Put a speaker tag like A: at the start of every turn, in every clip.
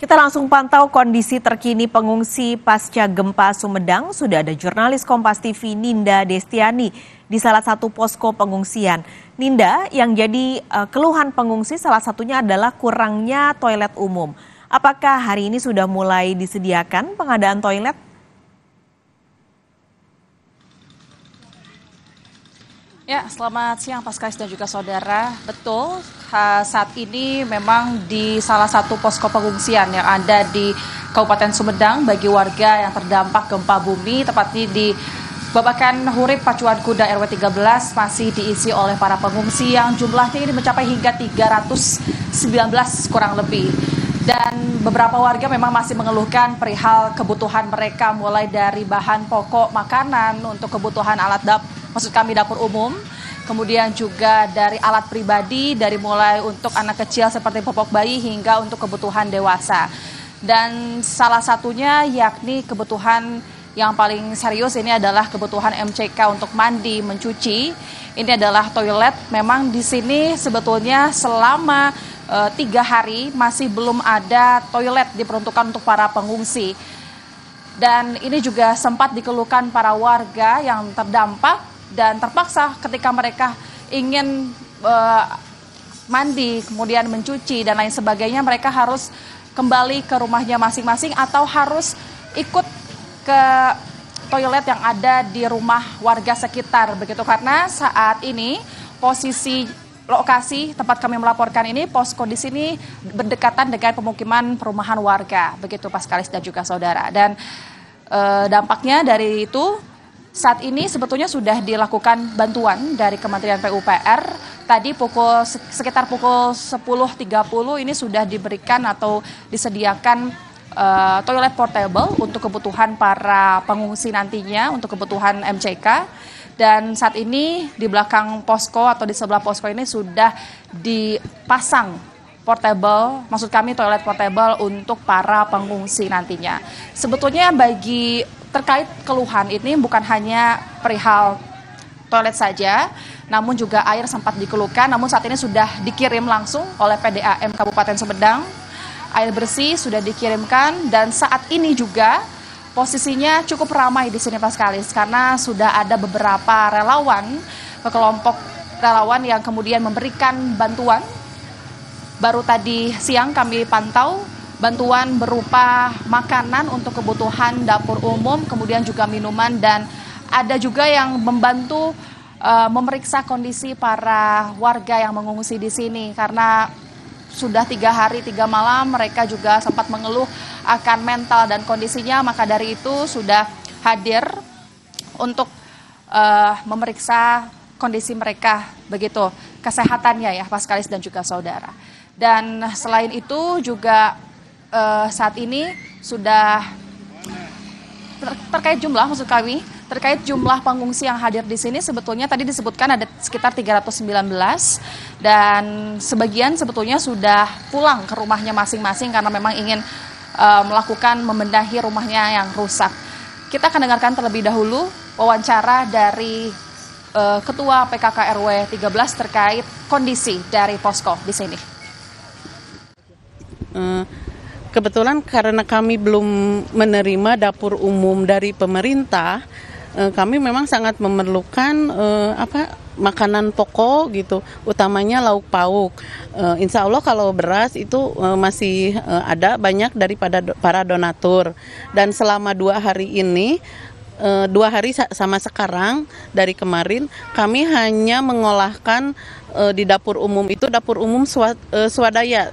A: Kita langsung pantau kondisi terkini pengungsi pasca gempa Sumedang. Sudah ada jurnalis Kompas TV Ninda Destiani di salah satu posko pengungsian. Ninda, yang jadi uh, keluhan pengungsi salah satunya adalah kurangnya toilet umum. Apakah hari ini sudah mulai disediakan pengadaan toilet?
B: Ya, selamat siang Paskais dan juga saudara. Betul, saat ini memang di salah satu posko pengungsian yang ada di Kabupaten Sumedang bagi warga yang terdampak gempa bumi, tepatnya di Babakan Hurip Pacuan Kuda RW 13 masih diisi oleh para pengungsi yang jumlahnya ini mencapai hingga 319 kurang lebih. Dan beberapa warga memang masih mengeluhkan perihal kebutuhan mereka mulai dari bahan pokok makanan untuk kebutuhan alat dapur maksud kami dapur umum, kemudian juga dari alat pribadi dari mulai untuk anak kecil seperti popok bayi hingga untuk kebutuhan dewasa. Dan salah satunya yakni kebutuhan yang paling serius ini adalah kebutuhan MCK untuk mandi, mencuci. Ini adalah toilet. Memang di sini sebetulnya selama e, tiga hari masih belum ada toilet diperuntukkan untuk para pengungsi. Dan ini juga sempat dikeluhkan para warga yang terdampak dan terpaksa ketika mereka ingin uh, mandi, kemudian mencuci dan lain sebagainya, mereka harus kembali ke rumahnya masing-masing atau harus ikut ke toilet yang ada di rumah warga sekitar begitu karena saat ini posisi lokasi tempat kami melaporkan ini posko di sini berdekatan dengan pemukiman perumahan warga begitu Paskalis dan juga saudara dan e, dampaknya dari itu saat ini sebetulnya sudah dilakukan bantuan dari Kementerian PUPR. Tadi pukul sekitar pukul 10.30 ini sudah diberikan atau disediakan uh, toilet portable untuk kebutuhan para pengungsi nantinya untuk kebutuhan MCK. Dan saat ini di belakang posko atau di sebelah posko ini sudah dipasang portable, maksud kami toilet portable untuk para pengungsi nantinya. Sebetulnya bagi terkait keluhan ini bukan hanya perihal toilet saja, namun juga air sempat dikeluhkan, namun saat ini sudah dikirim langsung oleh PDAM Kabupaten Sumedang. Air bersih sudah dikirimkan dan saat ini juga posisinya cukup ramai di sini Pak Skalis karena sudah ada beberapa relawan kelompok relawan yang kemudian memberikan bantuan. Baru tadi siang kami pantau bantuan berupa makanan untuk kebutuhan dapur umum, kemudian juga minuman dan ada juga yang membantu uh, memeriksa kondisi para warga yang mengungsi di sini karena sudah tiga hari tiga malam mereka juga sempat mengeluh akan mental dan kondisinya. Maka dari itu sudah hadir untuk uh, memeriksa kondisi mereka begitu kesehatannya ya Paskalis dan juga saudara. Dan selain itu juga uh, saat ini sudah ter terkait jumlah maksud kami terkait jumlah pengungsi yang hadir di sini sebetulnya tadi disebutkan ada sekitar 319 dan sebagian sebetulnya sudah pulang ke rumahnya masing-masing karena memang ingin uh, melakukan membenahi rumahnya yang rusak. Kita akan dengarkan terlebih dahulu wawancara dari uh, Ketua PKK RW 13 terkait kondisi dari posko di sini.
C: Uh, kebetulan karena kami belum menerima dapur umum dari pemerintah, eh, kami memang sangat memerlukan eh, apa makanan pokok gitu, utamanya lauk pauk. Eh, insya Allah kalau beras itu masih ada banyak daripada para donatur. Dan selama dua hari ini dua hari sama sekarang dari kemarin kami hanya mengolahkan di dapur umum itu dapur umum swadaya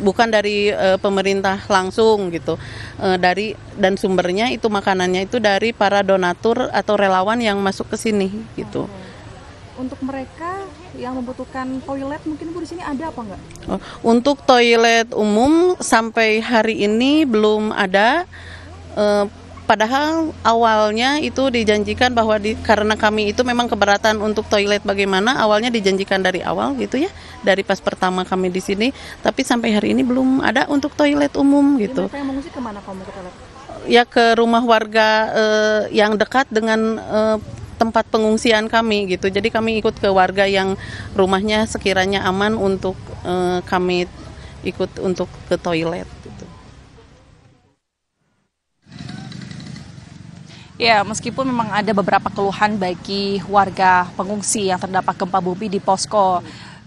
C: bukan dari uh, pemerintah langsung gitu uh, dari dan sumbernya itu makanannya itu dari para donatur atau relawan yang masuk ke sini gitu.
B: Untuk mereka yang membutuhkan toilet mungkin Bu di sini ada apa enggak?
C: Oh, untuk toilet umum sampai hari ini belum ada. Uh, Padahal awalnya itu dijanjikan bahwa di, karena kami itu memang keberatan untuk toilet bagaimana awalnya dijanjikan dari awal gitu ya dari pas pertama kami di sini, tapi sampai hari ini belum ada untuk toilet umum gitu.
B: Ke mana kamu ke toilet?
C: Ya ke rumah warga eh, yang dekat dengan eh, tempat pengungsian kami gitu. Jadi kami ikut ke warga yang rumahnya sekiranya aman untuk eh, kami ikut untuk ke toilet. Gitu.
B: Ya, meskipun memang ada beberapa keluhan bagi warga pengungsi yang terdapat gempa bumi di posko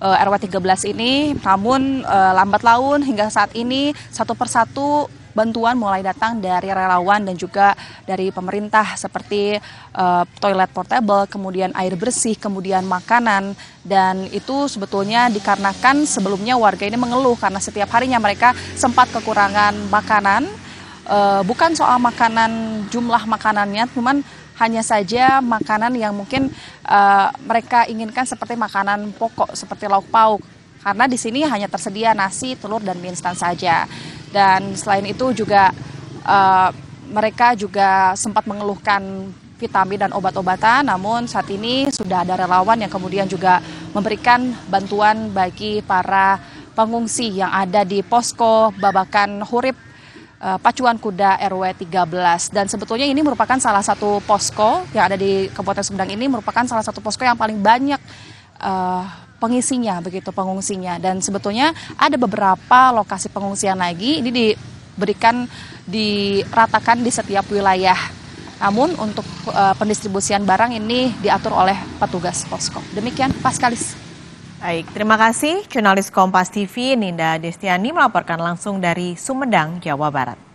B: uh, RW 13 ini, namun uh, lambat laun hingga saat ini satu persatu bantuan mulai datang dari relawan dan juga dari pemerintah seperti uh, toilet portable, kemudian air bersih, kemudian makanan. Dan itu sebetulnya dikarenakan sebelumnya warga ini mengeluh karena setiap harinya mereka sempat kekurangan makanan. Uh, bukan soal makanan jumlah makanannya, cuman hanya saja makanan yang mungkin uh, mereka inginkan seperti makanan pokok seperti lauk pauk. Karena di sini hanya tersedia nasi, telur dan mie instan saja. Dan selain itu juga uh, mereka juga sempat mengeluhkan vitamin dan obat-obatan, namun saat ini sudah ada relawan yang kemudian juga memberikan bantuan bagi para pengungsi yang ada di posko Babakan Hurip uh, Pacuan Kuda RW 13 dan sebetulnya ini merupakan salah satu posko yang ada di Kabupaten Sumedang ini merupakan salah satu posko yang paling banyak uh, pengisinya begitu pengungsinya. Dan sebetulnya ada beberapa lokasi pengungsian lagi. Ini diberikan diratakan di setiap wilayah. Namun untuk uh, pendistribusian barang ini diatur oleh petugas posko. Demikian Paskalis
A: Baik, terima kasih. Jurnalis Kompas TV Ninda Destiani melaporkan langsung dari Sumedang, Jawa Barat.